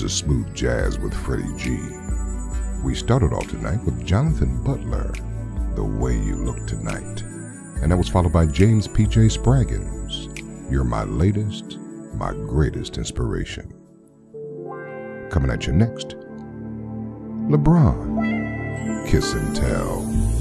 This is Smooth Jazz with Freddie G. We started off tonight with Jonathan Butler, The Way You Look Tonight. And that was followed by James P.J. Spraggins, You're My Latest, My Greatest Inspiration. Coming at you next, LeBron, Kiss and Tell.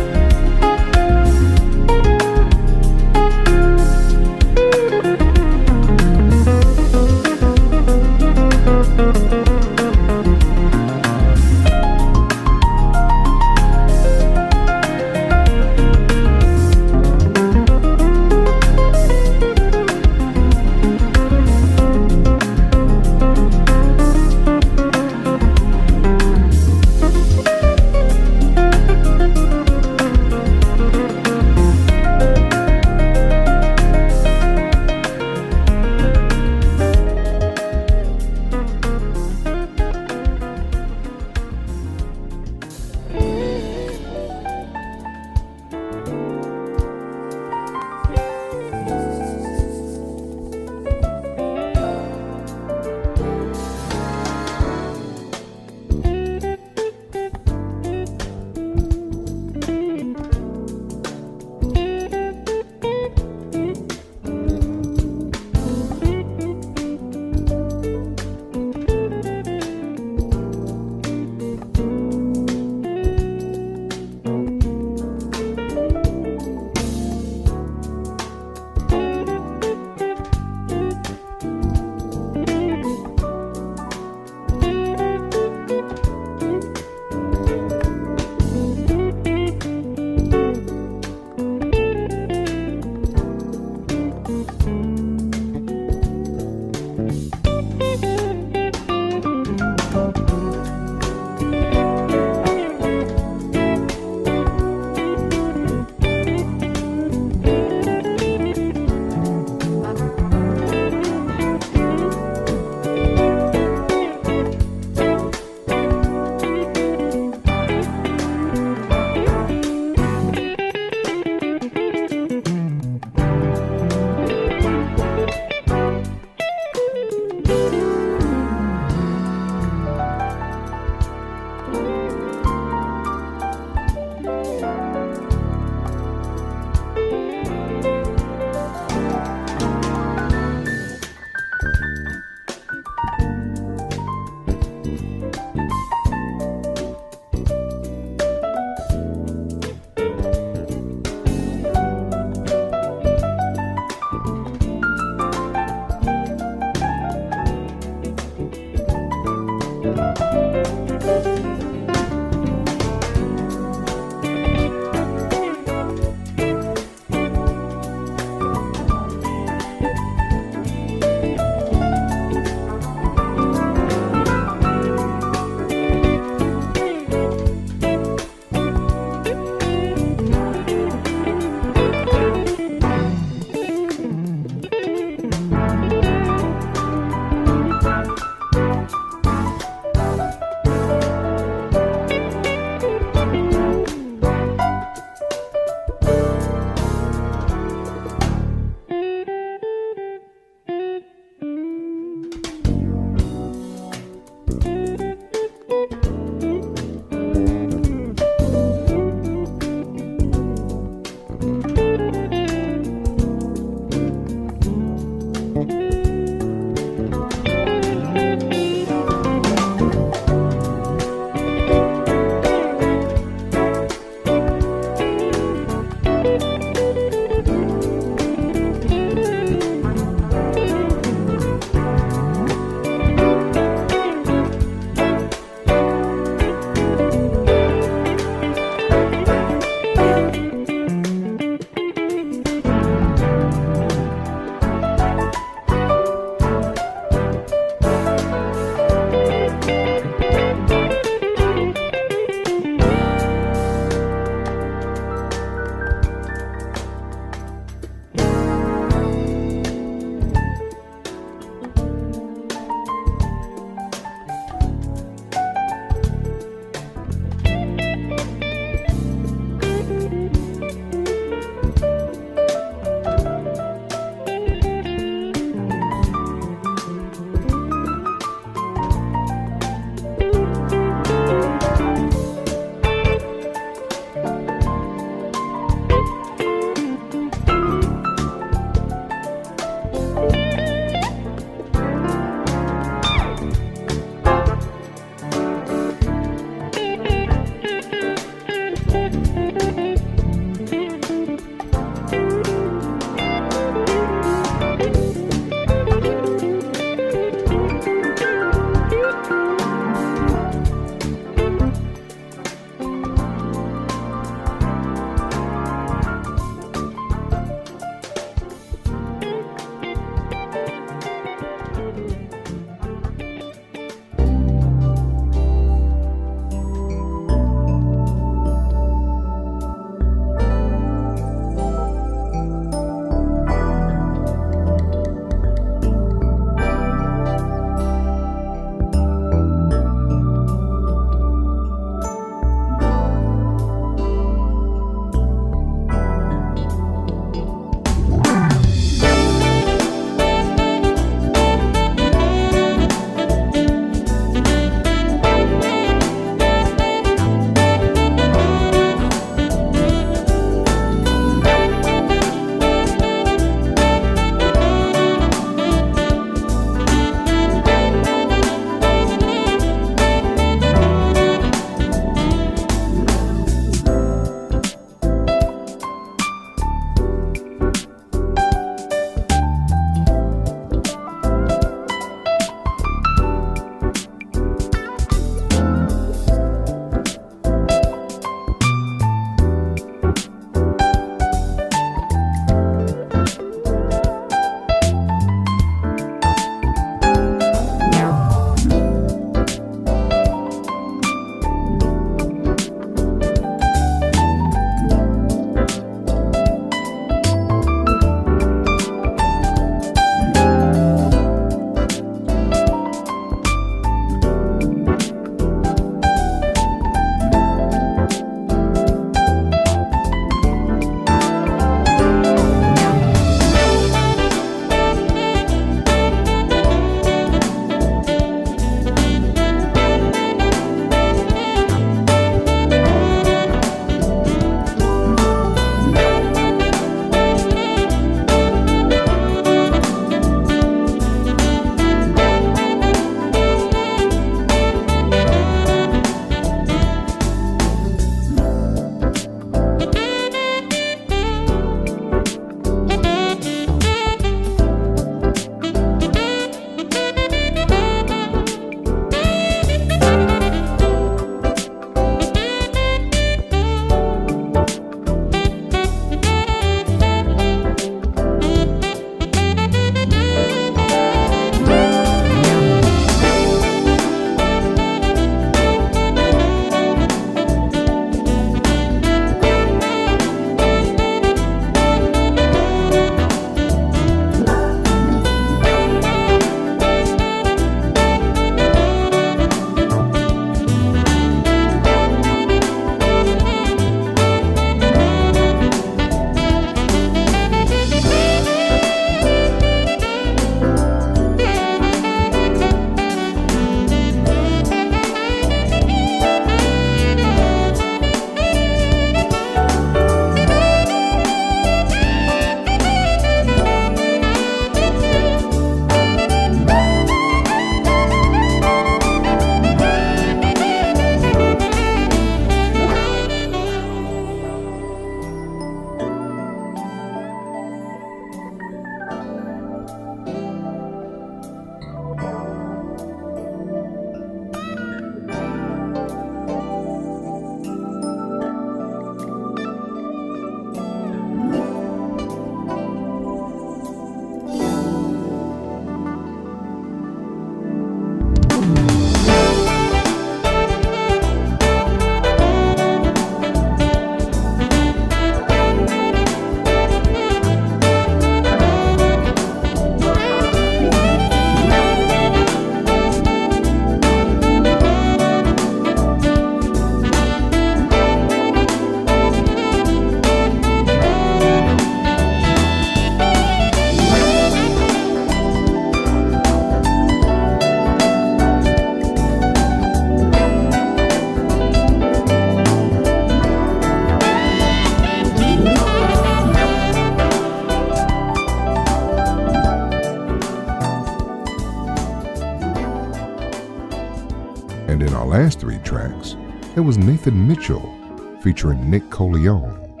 It was Nathan Mitchell featuring Nick Colionne,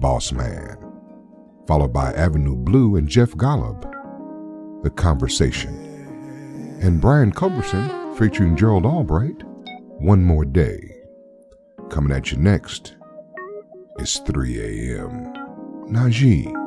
Boss Man, followed by Avenue Blue and Jeff Golub, The Conversation, and Brian Culbertson featuring Gerald Albright, One More Day. Coming at you next is 3 a.m. Najee.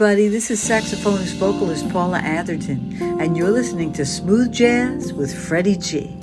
Everybody, this is saxophonist vocalist Paula Atherton, and you're listening to Smooth Jazz with Freddie G.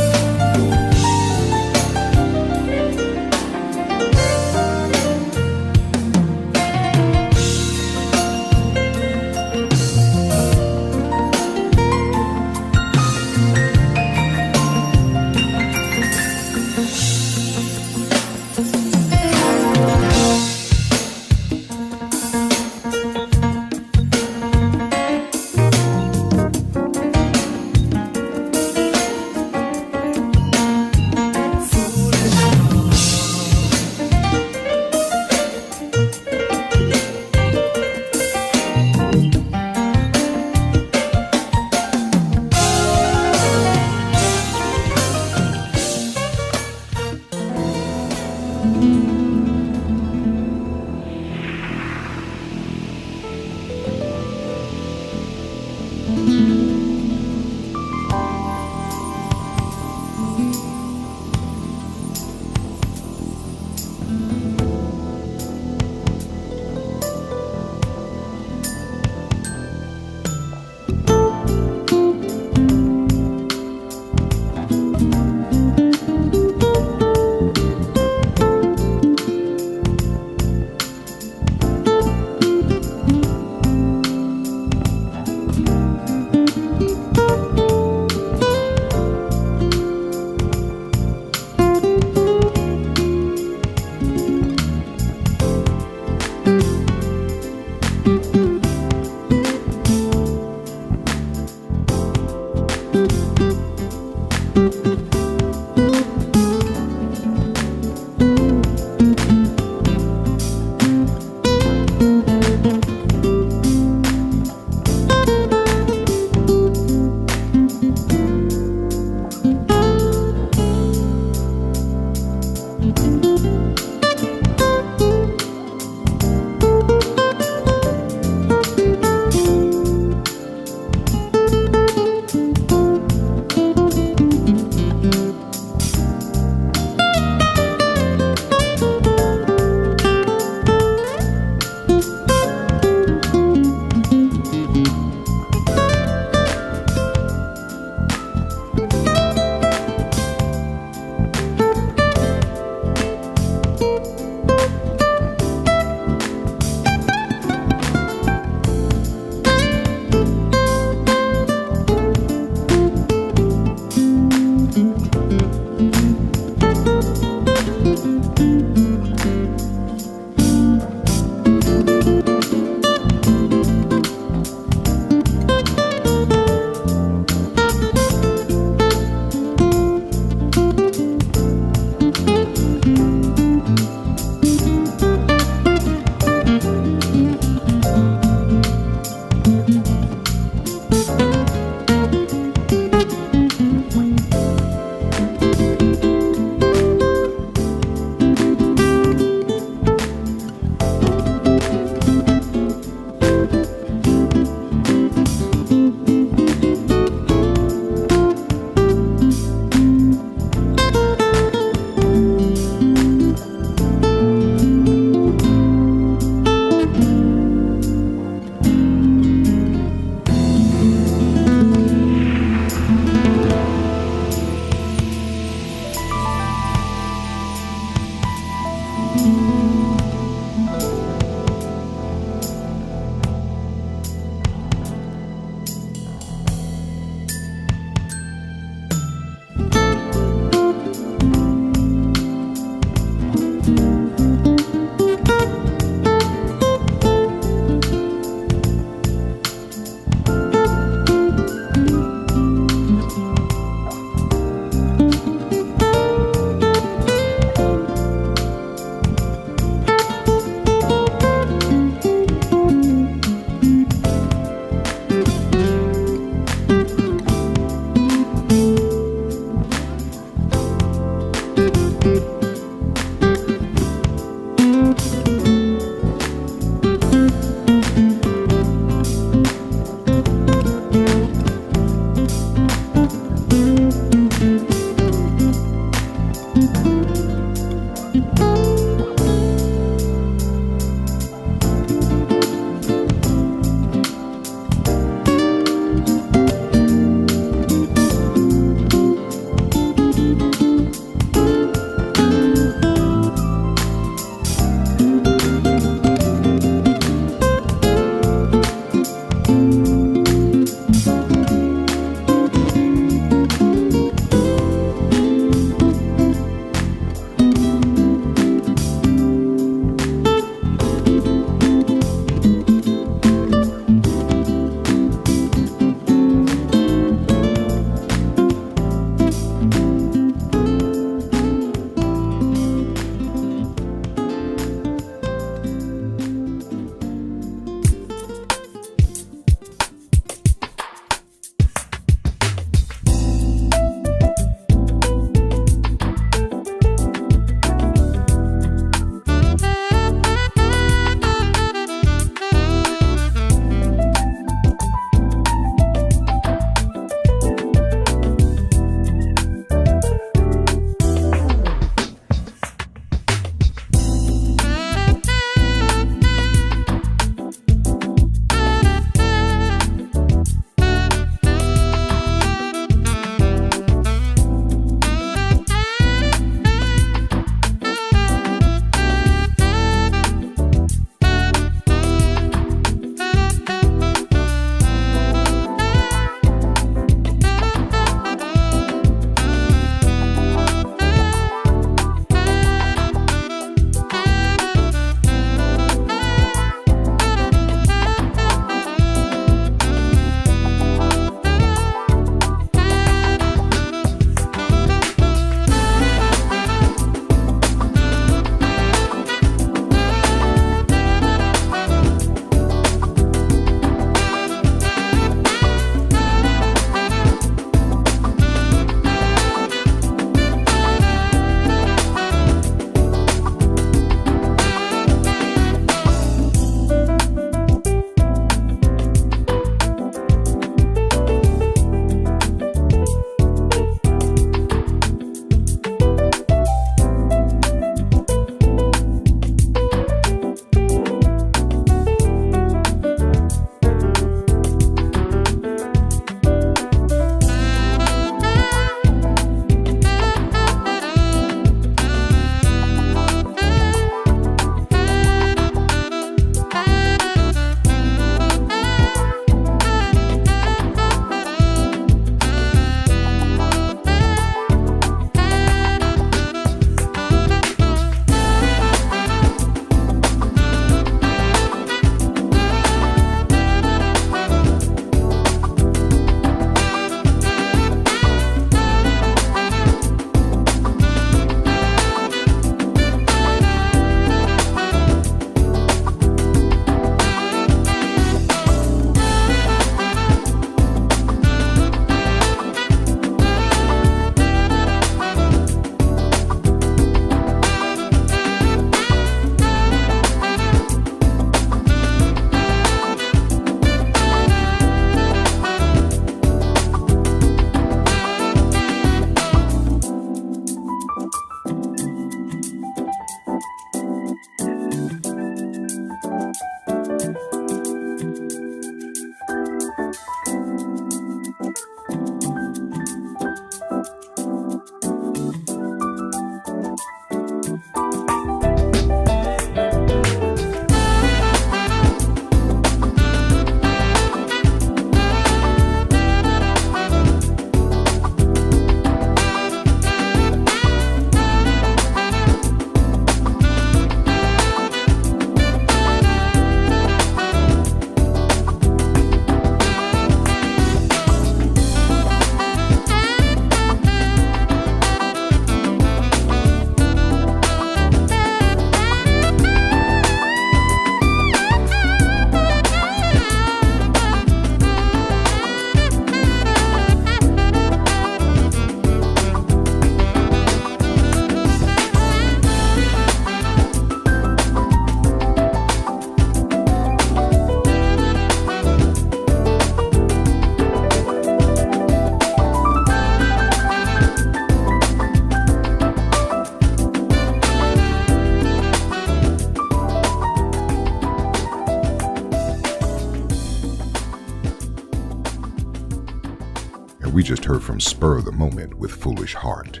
We just heard from Spur of the Moment with Foolish Heart.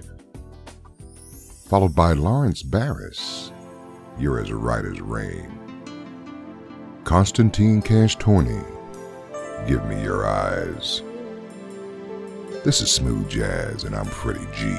Followed by Lawrence Barris, You're as Right as Rain. Konstantin Klashtorni, Give Me Your Eyes. This is Smooth Jazz, and I'm Freddie G.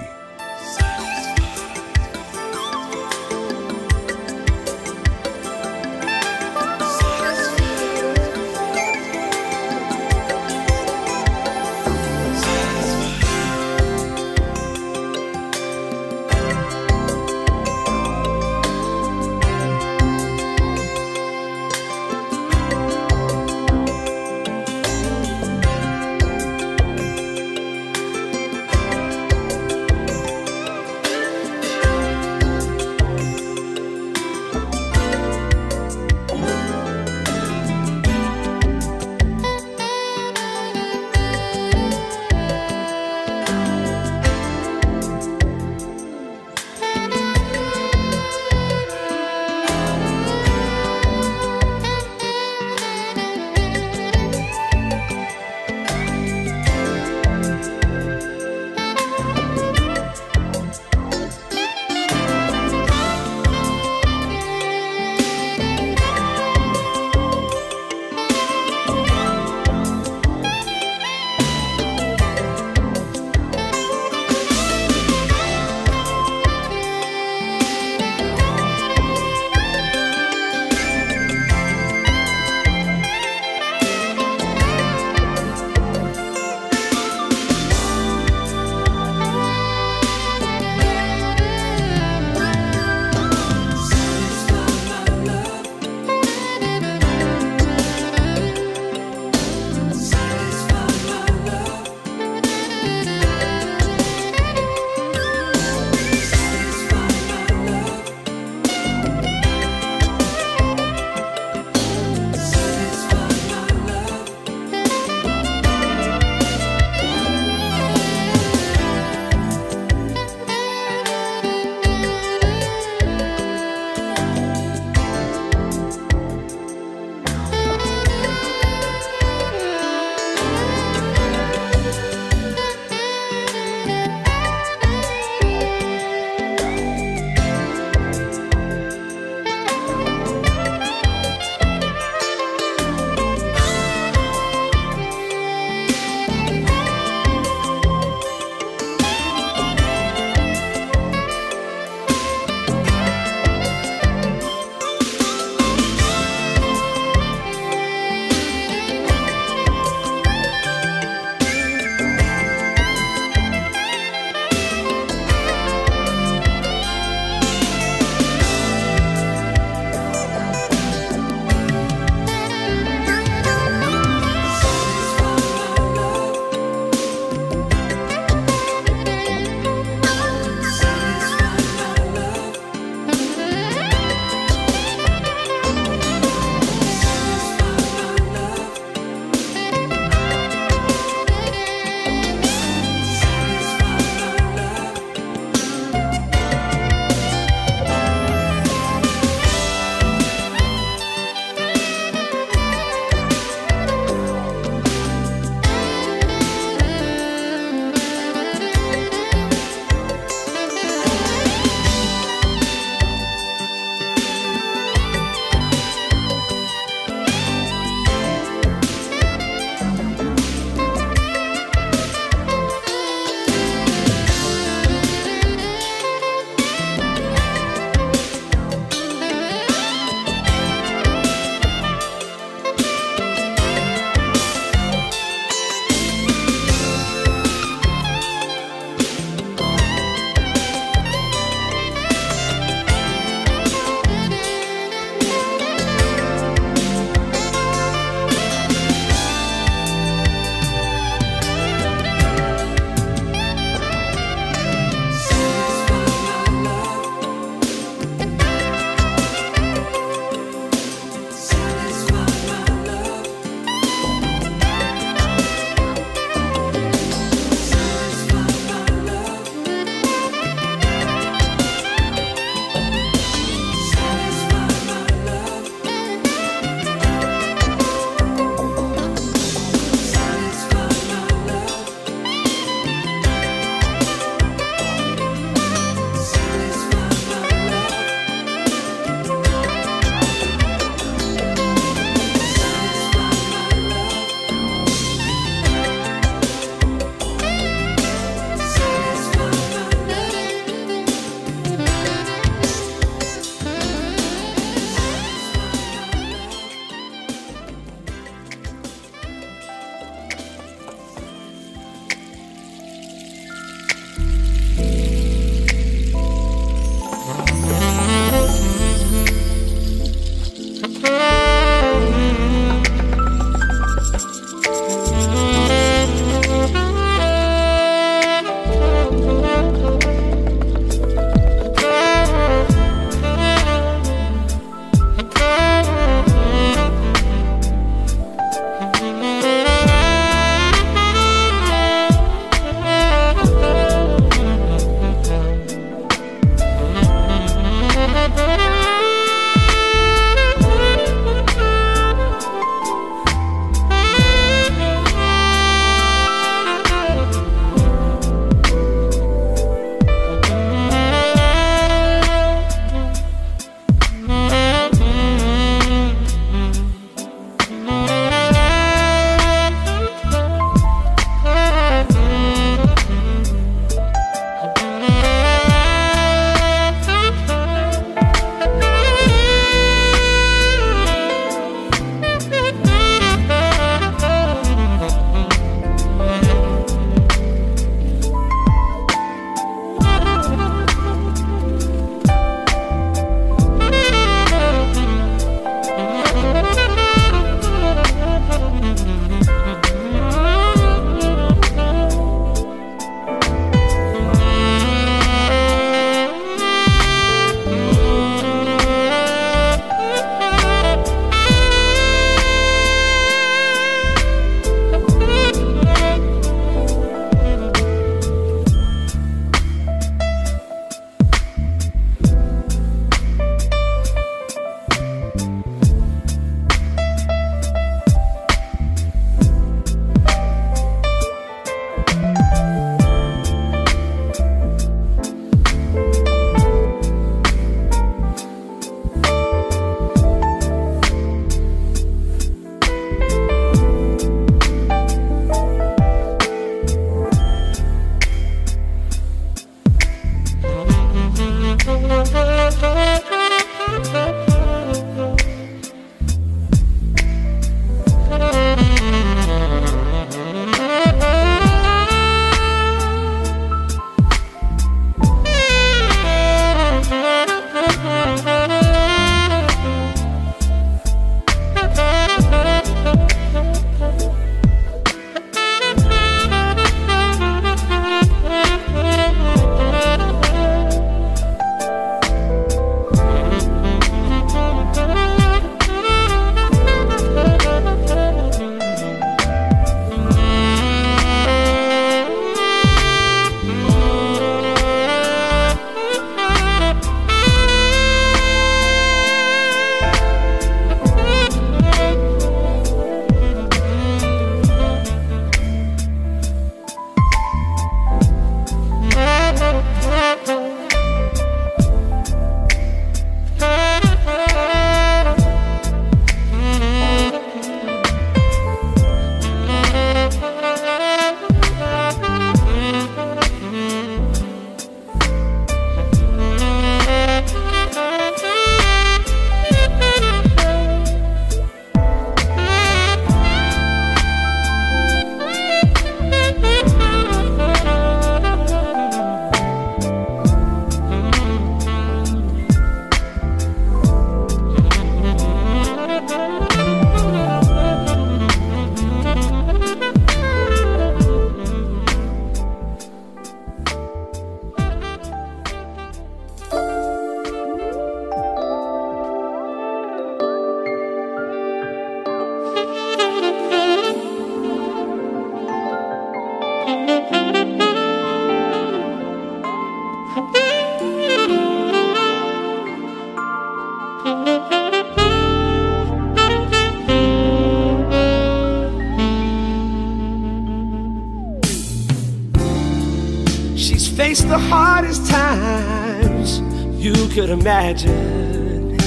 imagine.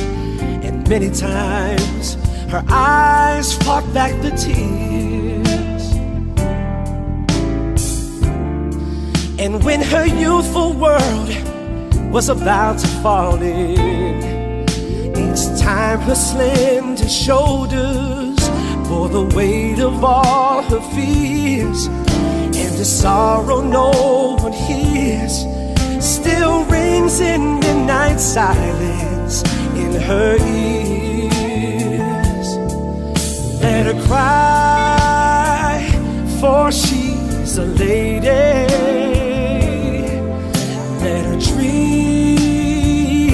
And many times her eyes fought back the tears. And when her youthful world was about to fall in, each time her slender shoulders bore the weight of all her fears and the sorrow no one hears still rings in midnight silence in her ears. Let her cry, for she's a lady. Let her dream,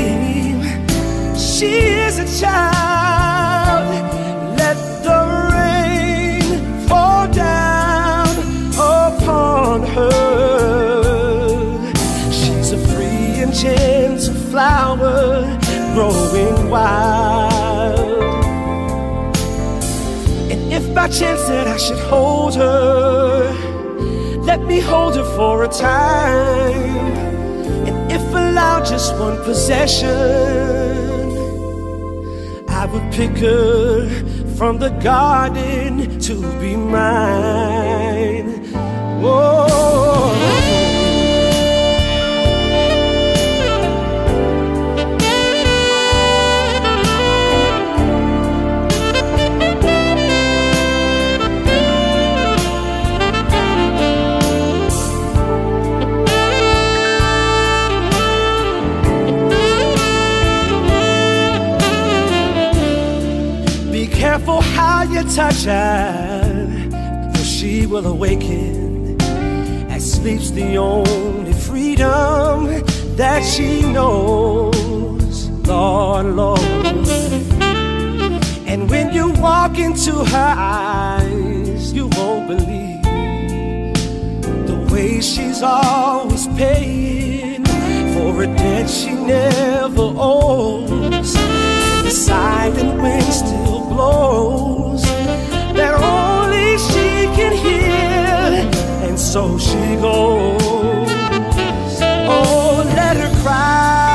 she is a child. Wild. And if by chance that I should hold her, let me hold her for a time. And if allowed just one possession, I would pick her from the garden to be mine. Whoa. Careful how you touch her, for she will awaken as sleep's the only freedom that she knows. Lord, Lord. And when you walk into her eyes, you won't believe the way she's always paying for a debt she never owes. The silent wind still blows that only she can hear, and so she goes. Oh, let her cry,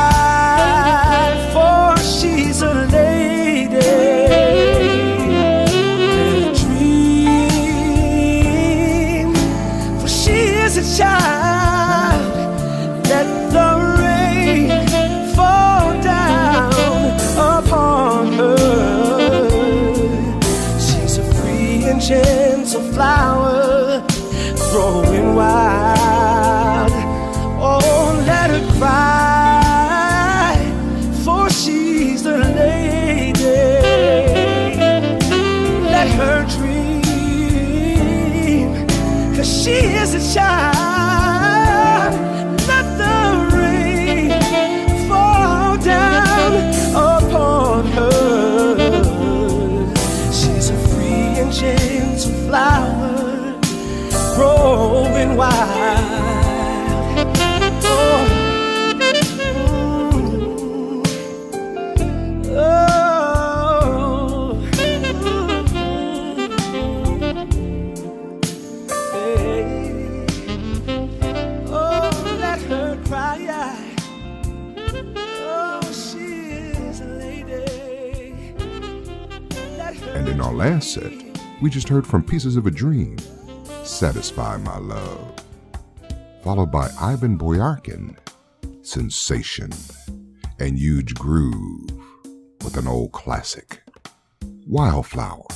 we just heard from Pieces of a Dream, Satisfy My Love, followed by Ivan Boyarkin, Sensation, and Huge Groove with an old classic, Wildflower.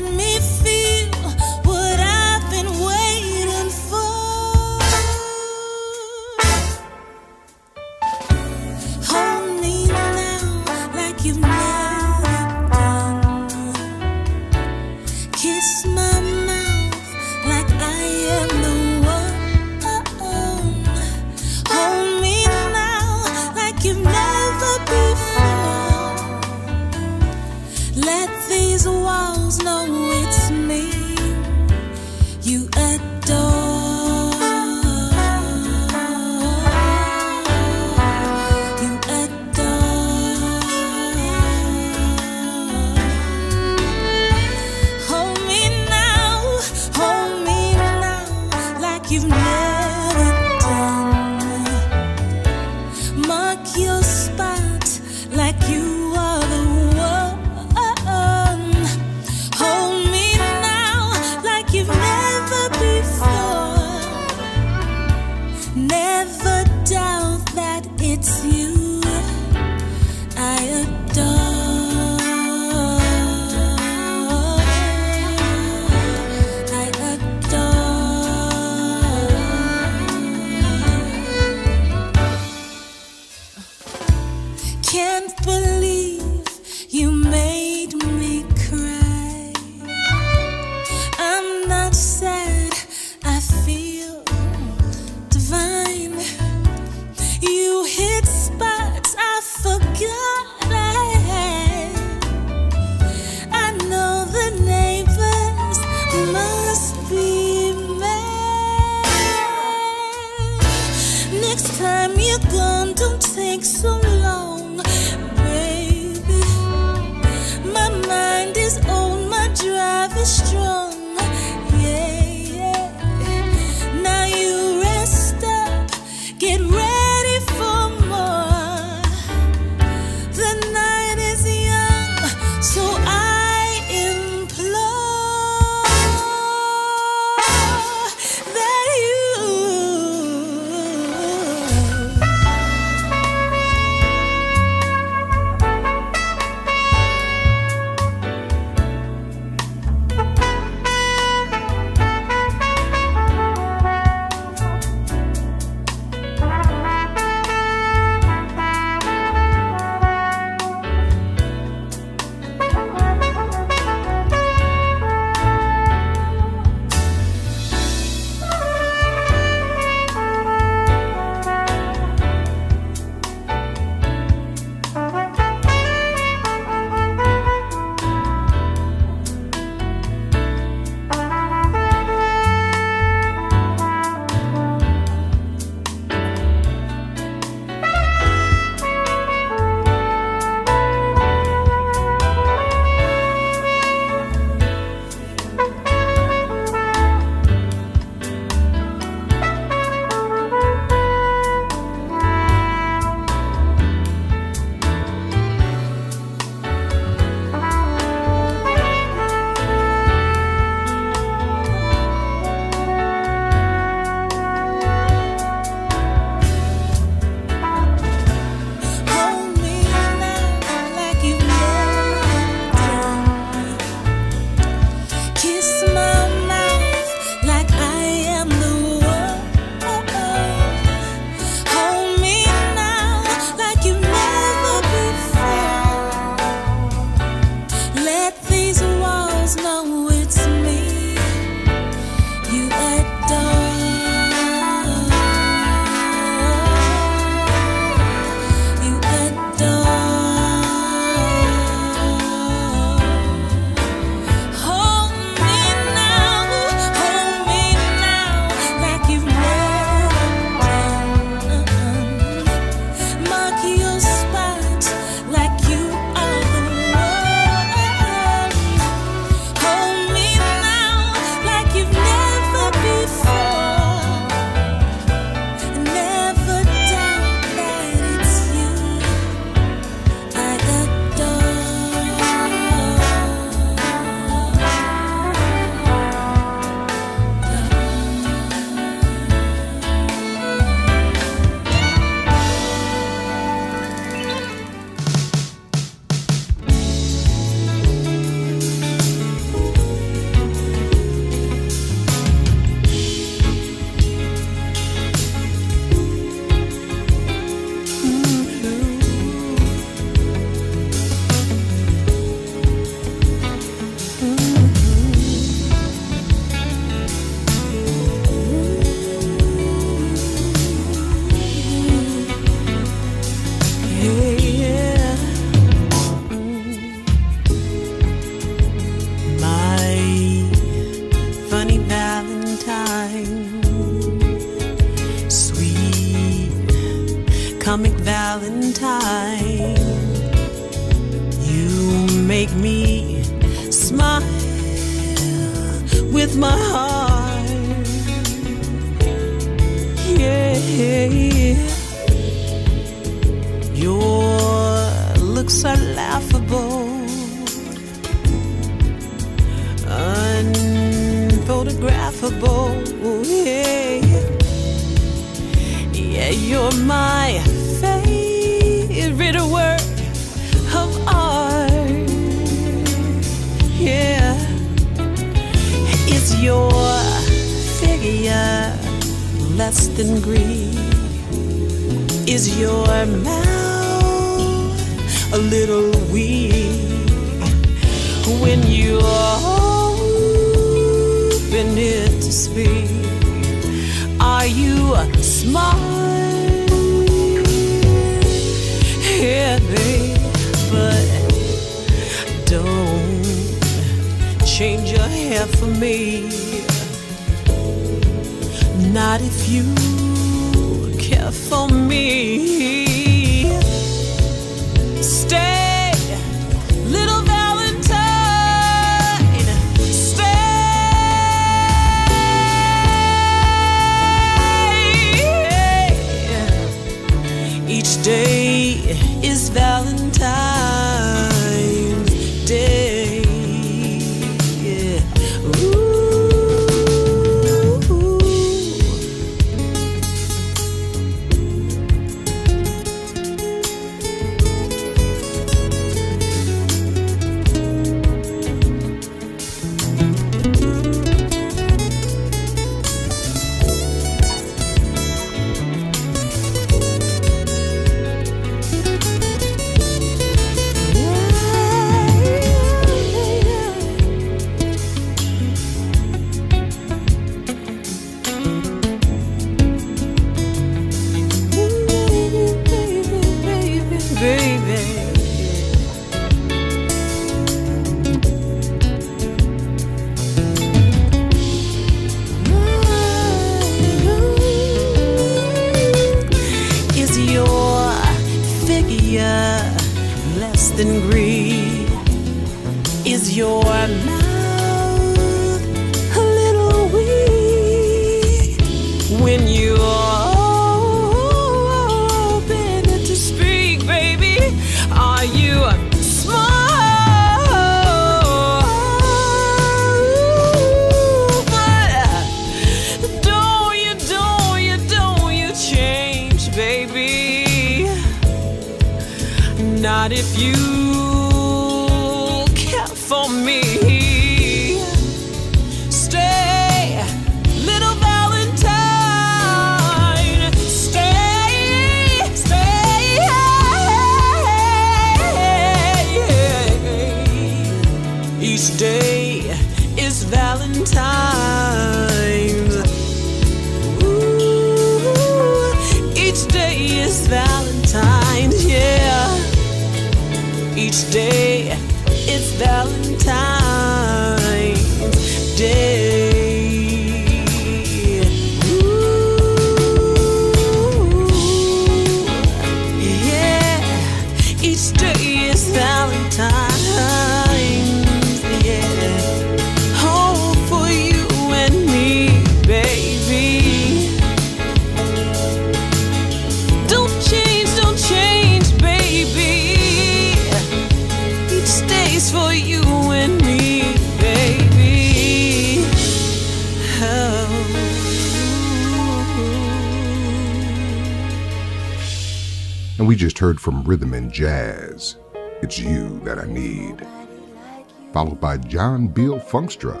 followed by John Bill Funkstra,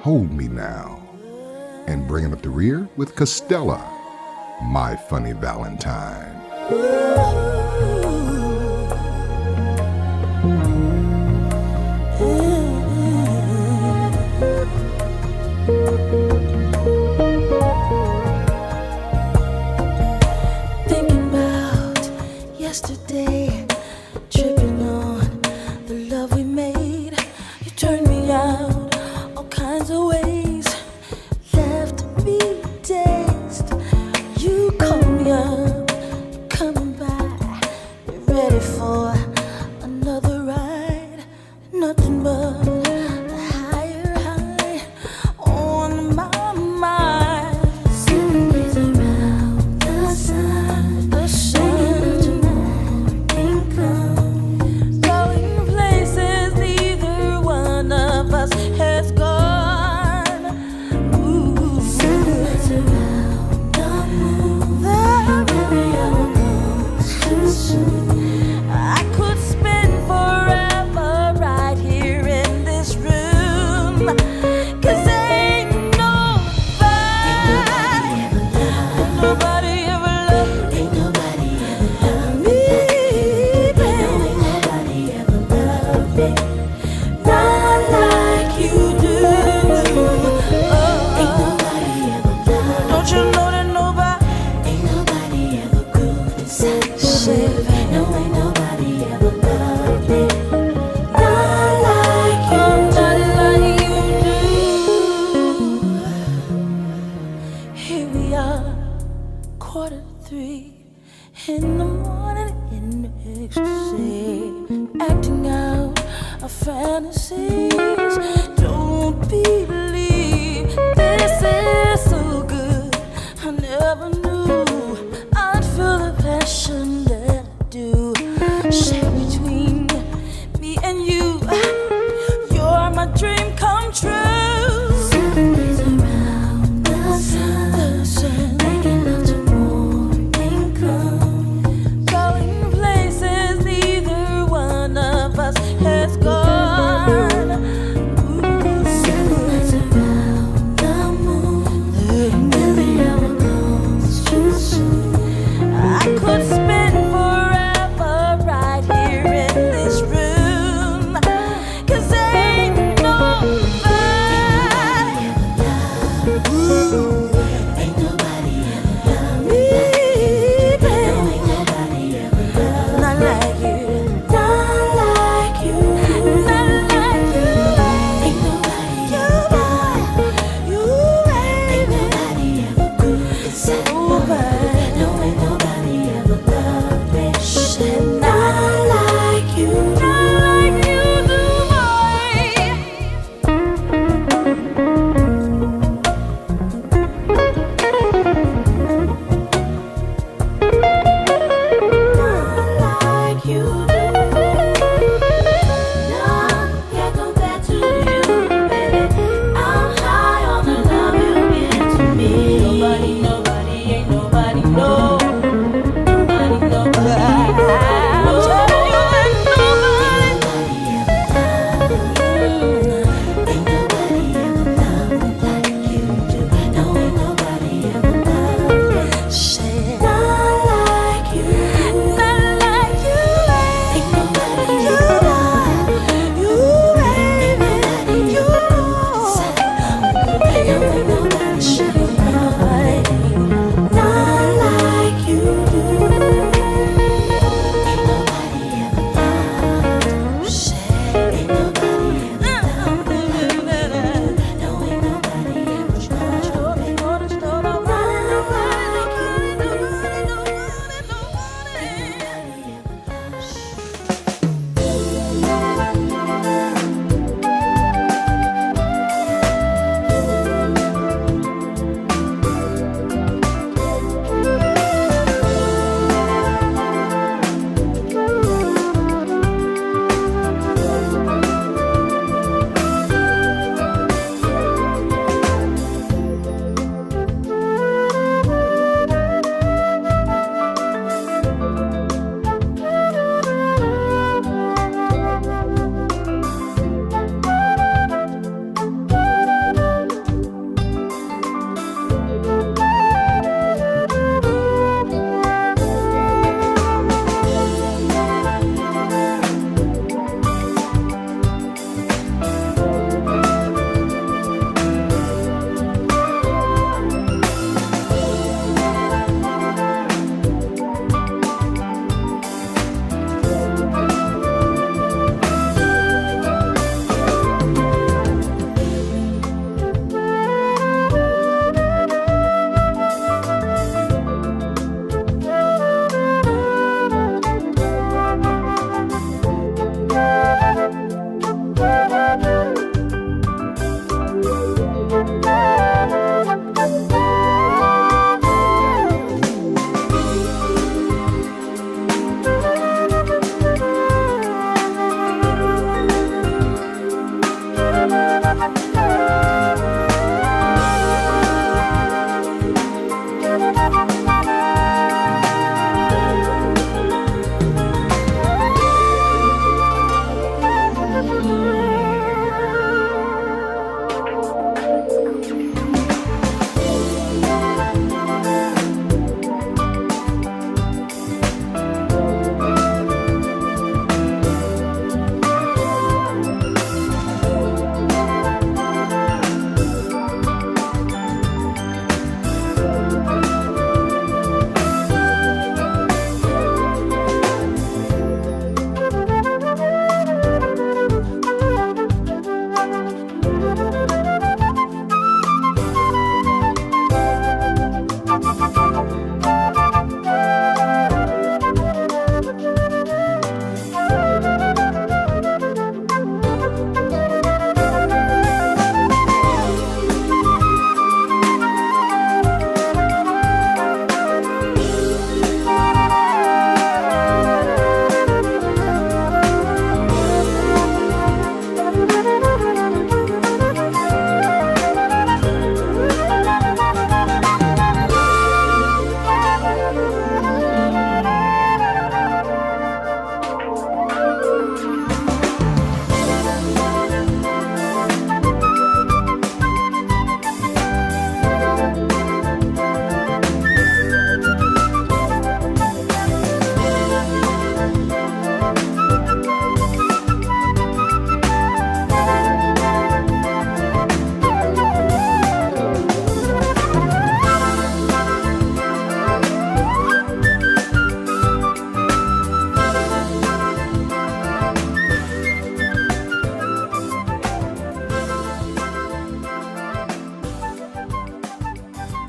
Hold Me Now, and bringing up the rear with Costella, My Funny Valentine.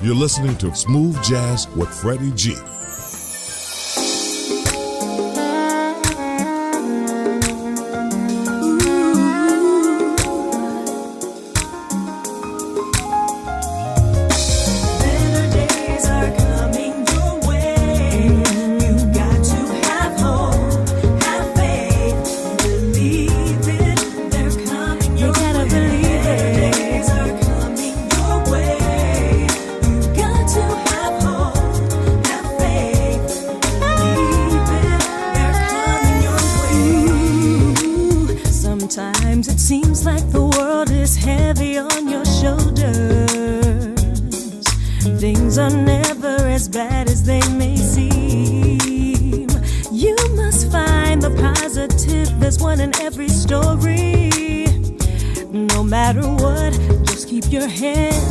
You're listening to Smooth Jazz with Freddie G. hand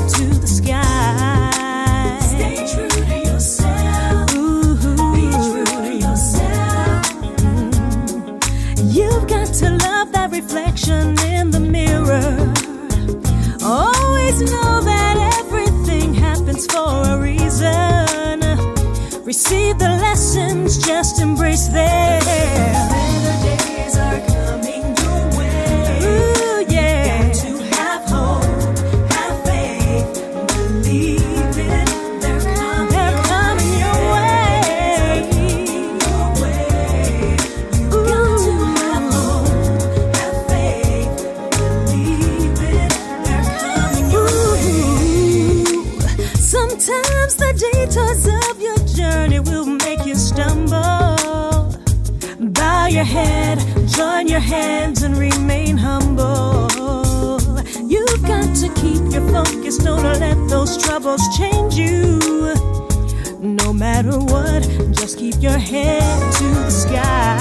hands and remain humble. You've got to keep your focus, don't let those troubles change you. No matter what, just keep your head to the sky.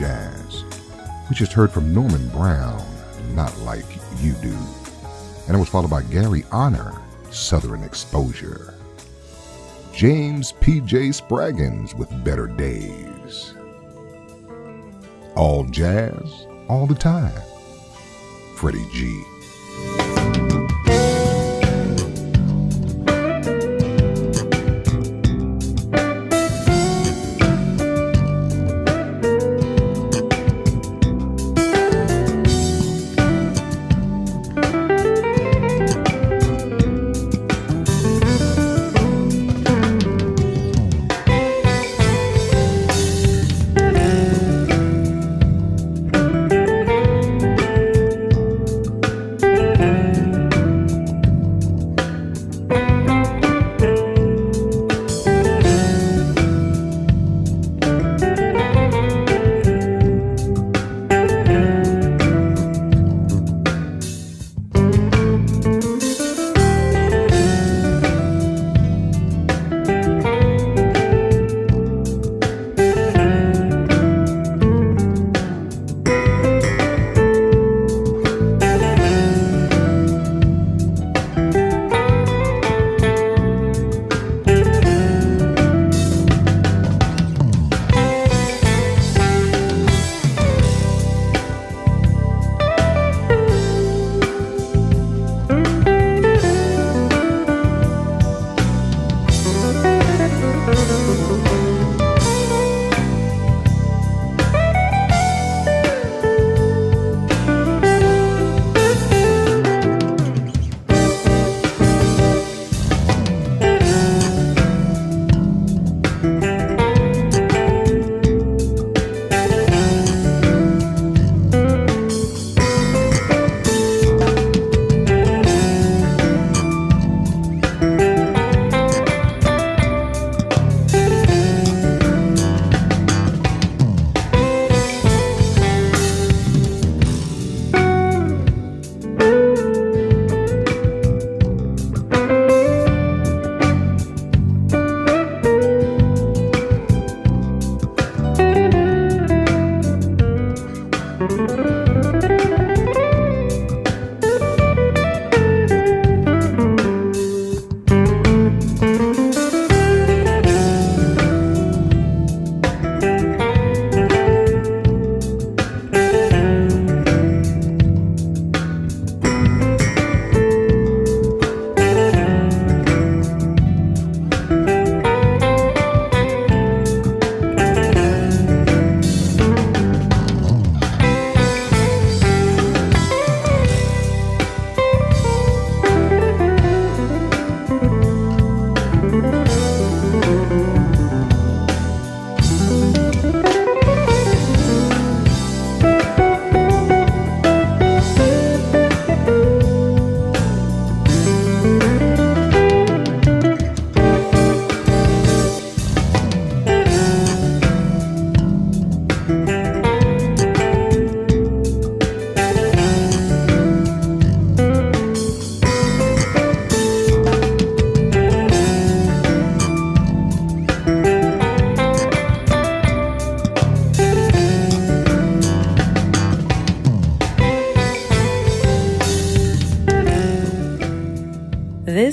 jazz. We just heard from Norman Brown, Not Like You Do, and it was followed by Gary Honor, Southern Exposure. James P.J. Spraggins with Better Days. All jazz, all the time. Freddie G.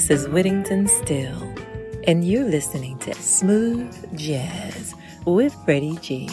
This is Whittington Still, and you're listening to Smooth Jazz with Freddie G.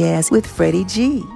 Jazz with Freddie G.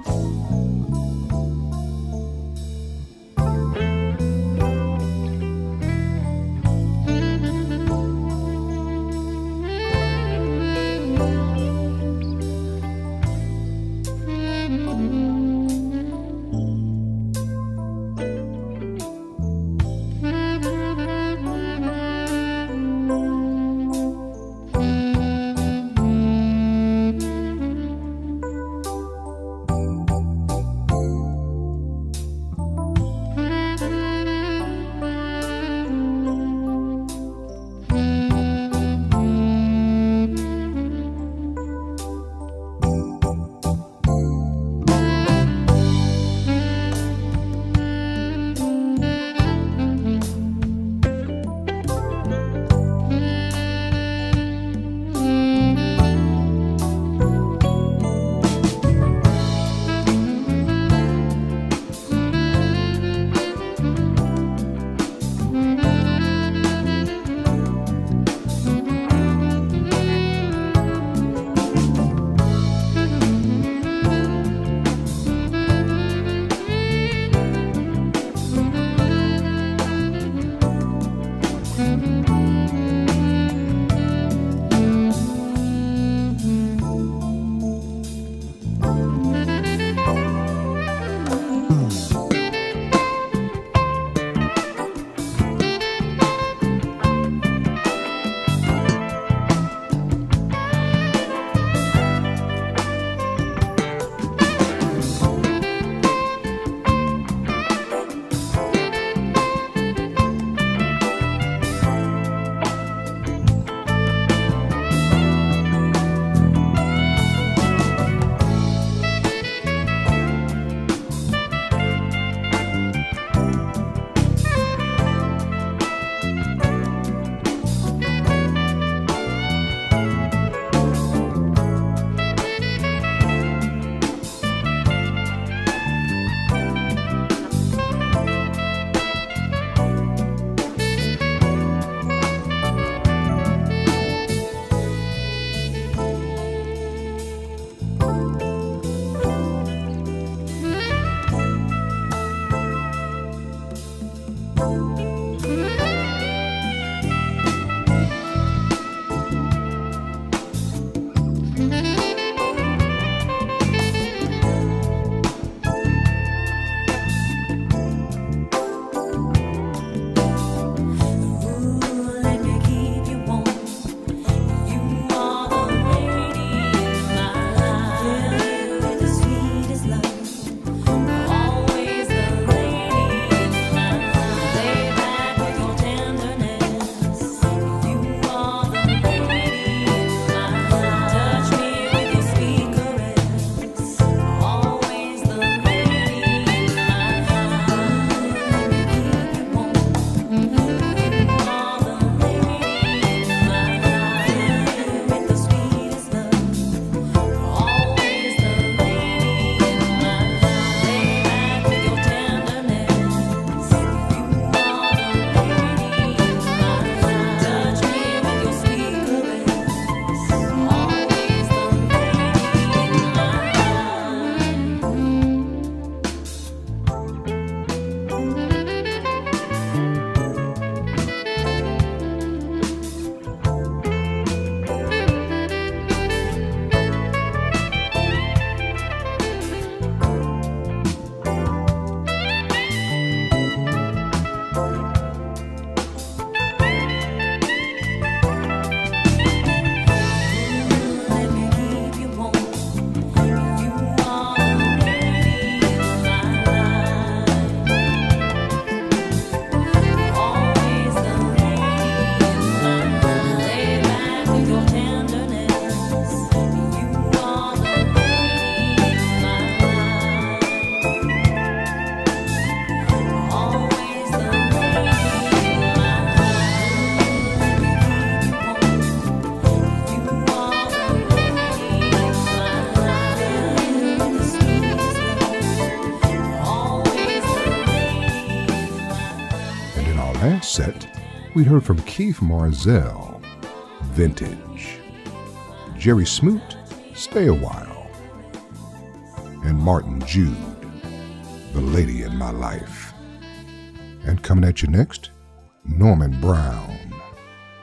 we heard from Keith Marzell, Vintage. Jerry Smoot, Stay a While. and Martin Jude, The Lady in My Life. And coming at you next, Norman Brown,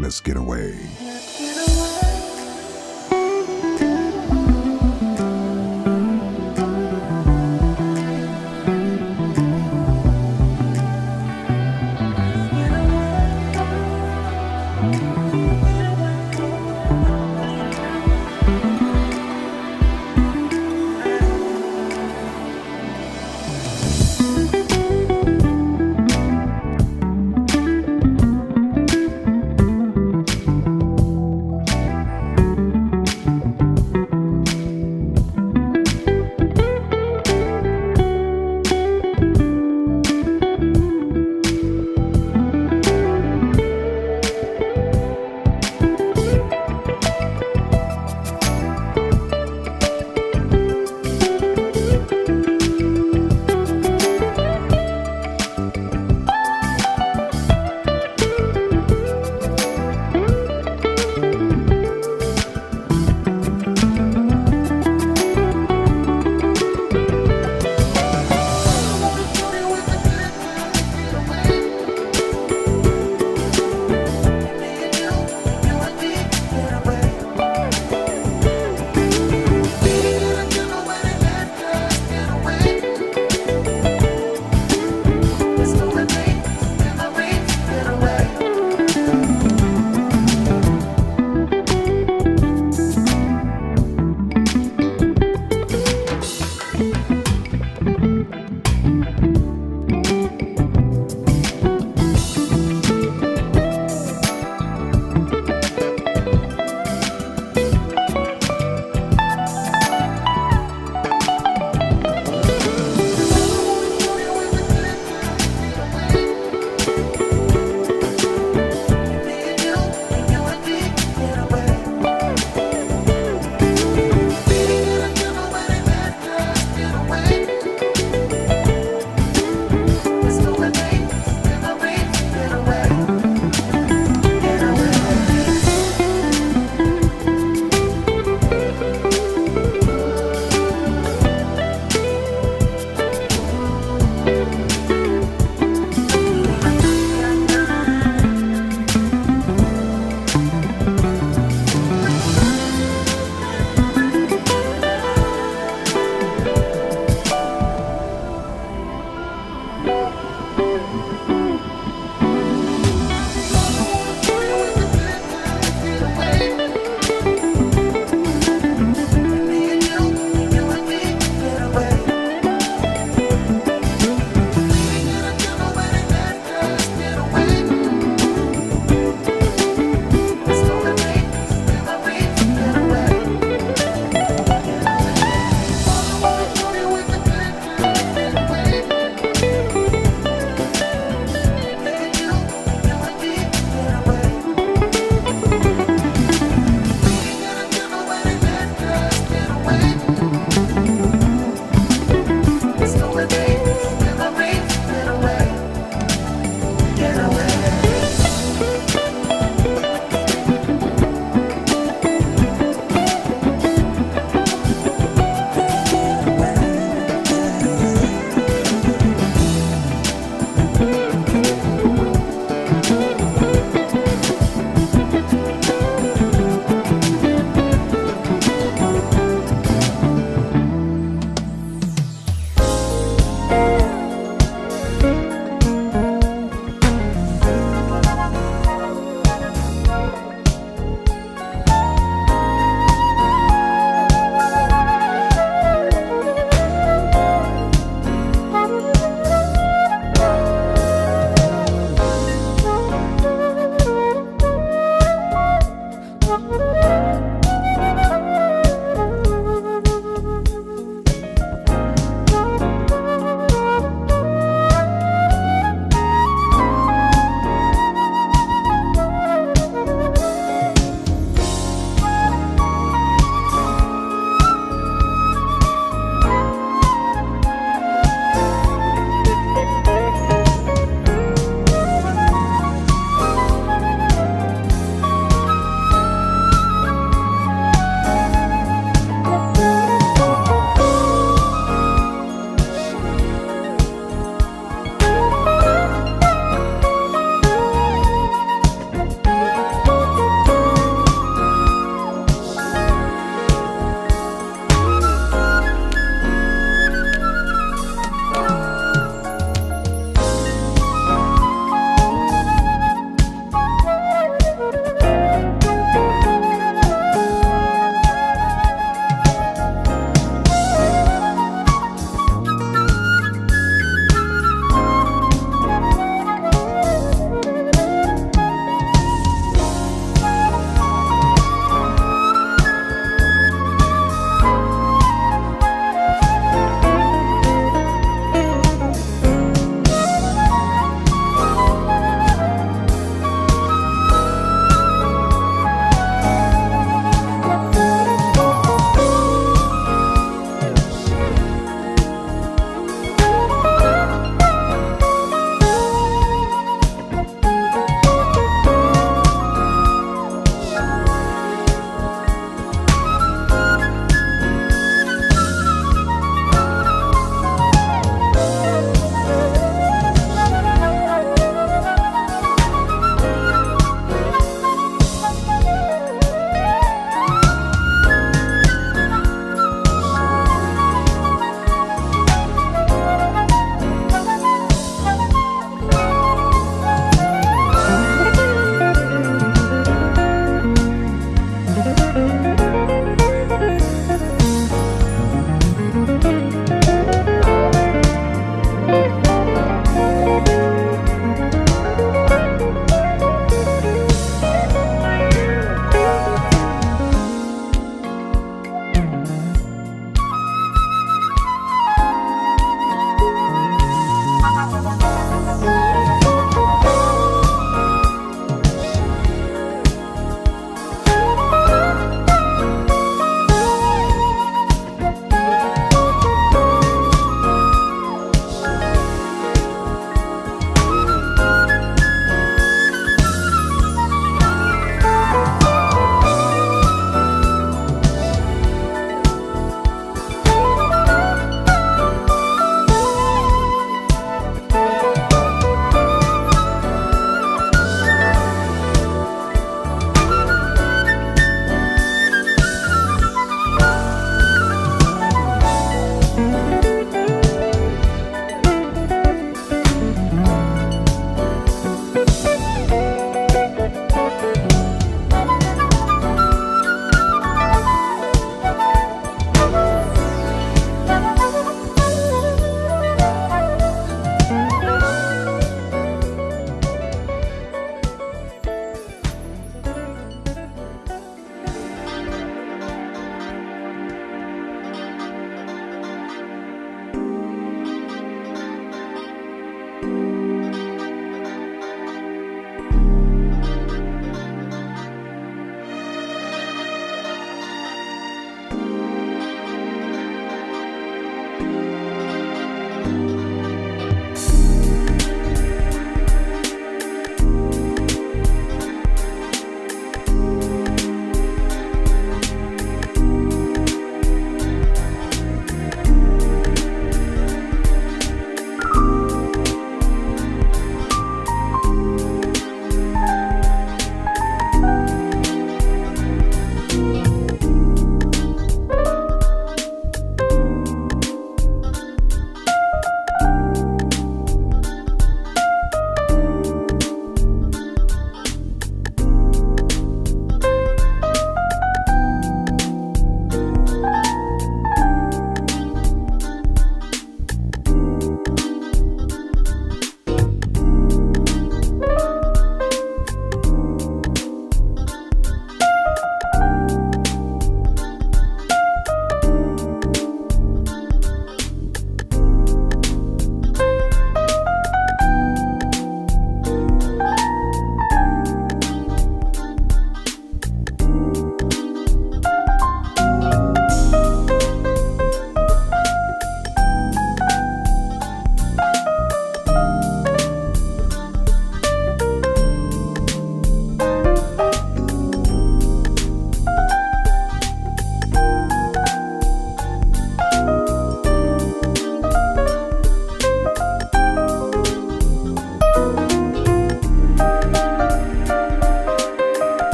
Let's Get Away.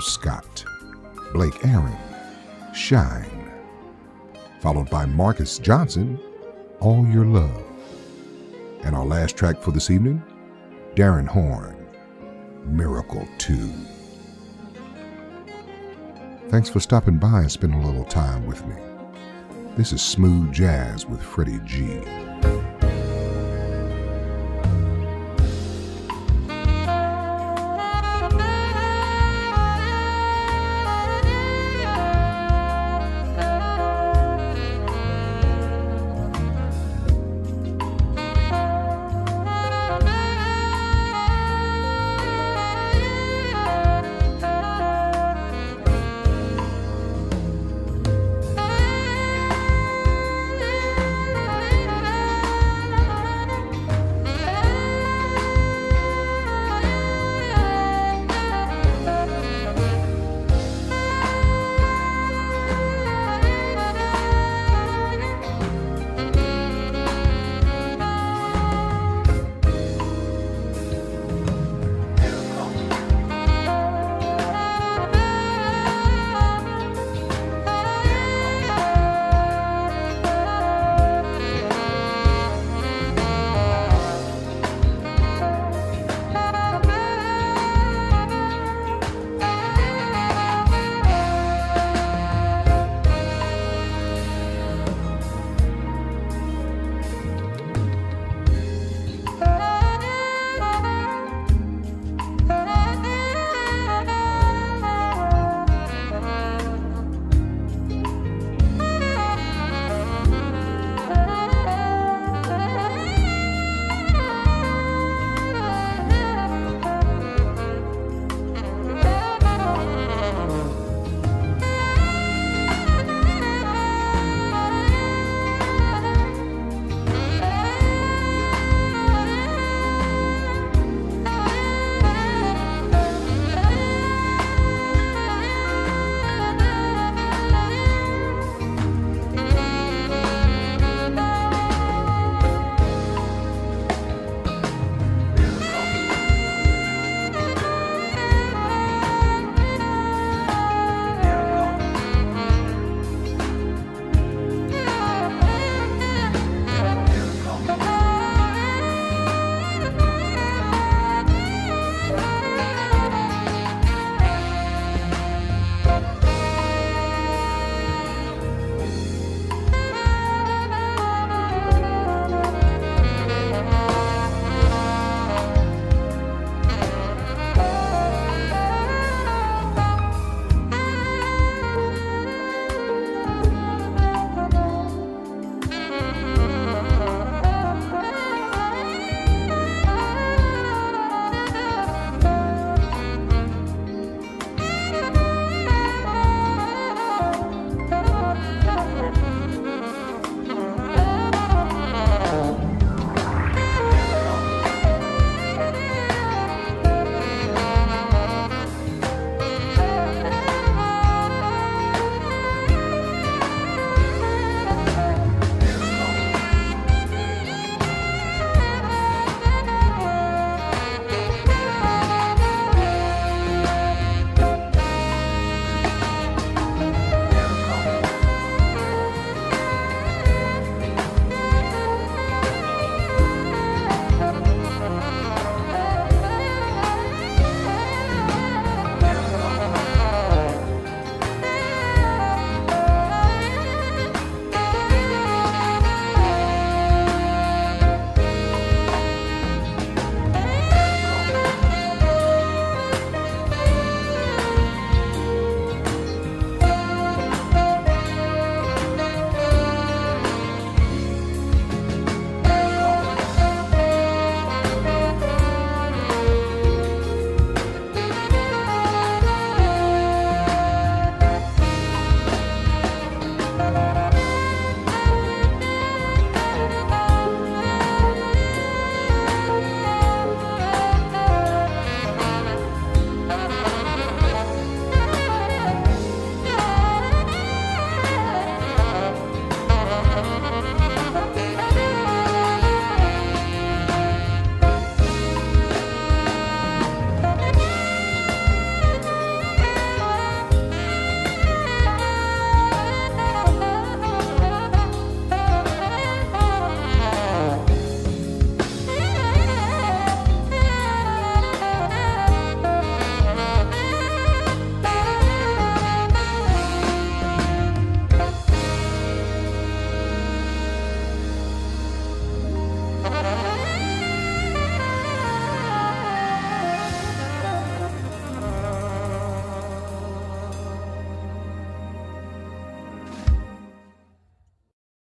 Scott, Blake Aaron, Shine, followed by Marcus Johnson, All Your Love. And our last track for this evening, Darren Rahn, Miracle 2. Thanks for stopping by and spending a little time with me. This is Smooth Jazz with Freddie G.